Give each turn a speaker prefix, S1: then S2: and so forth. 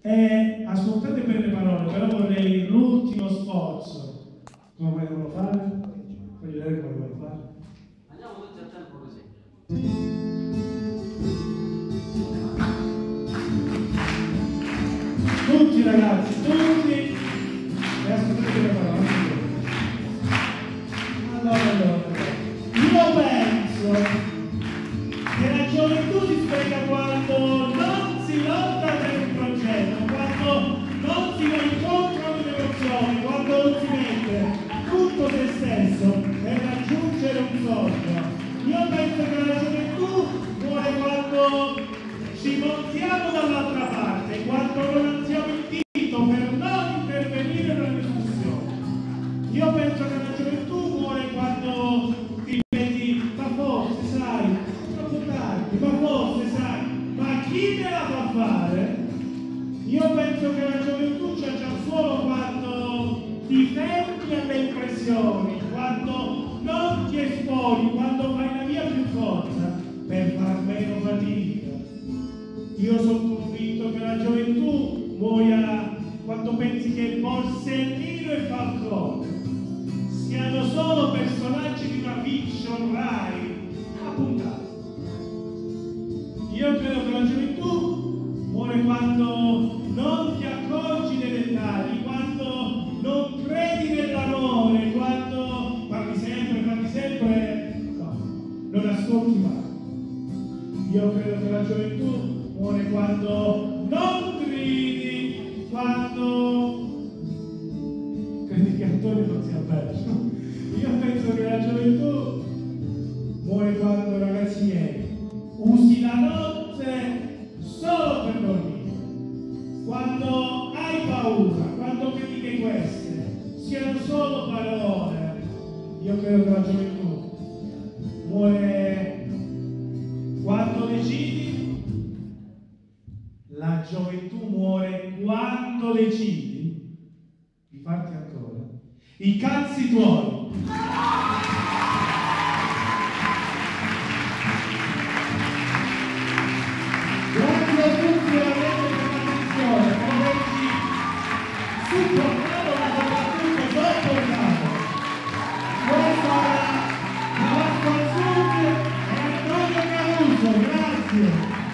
S1: E ascoltate bene le parole, però vorrei l'ultimo sforzo. Come vogliono fare? Voglio vedere come vogliono fare.
S2: Andiamo tutti a tempo così.
S1: Tutti ragazzi, tutti. E ascoltate le parole. Allora, allora. Io penso che la gioventù si spiega quando sogno. Io penso che la gioventù muore quando ci montiamo dall'altra parte, quando non alziamo il dito per non intervenire nella discussione. Io penso che la gioventù muore quando ti vedi, ma forse sai, troppo tardi, ma forse sai, ma chi me la fa fare? Io penso che la gioventù c'è ti esponi, quando fai la via più corta per far meno fatica. Io sono convinto che la gioventù muoia quando pensi che Borsellino e Falcone siano solo personaggi di una fiction Rai non ascolti mai. Io credo che la gioventù muore quando non gridi, quando credi che Antonio non sia bello. Io penso che la gioventù muore quando ragazzi miei usi la notte solo per dormire. Quando hai paura, quando credi che queste siano solo parole, io credo che la gioventù muore quando decidi, la gioventù muore quando decidi di farti ancora i cazzi tuoi. 嗯。